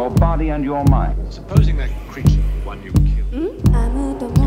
your body and your mind. Supposing that creature, the one you killed. Hmm?